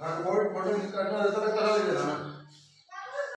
నాకు కోవిడ్ మొదటి కట్టిన తర్వాత కలగలేదు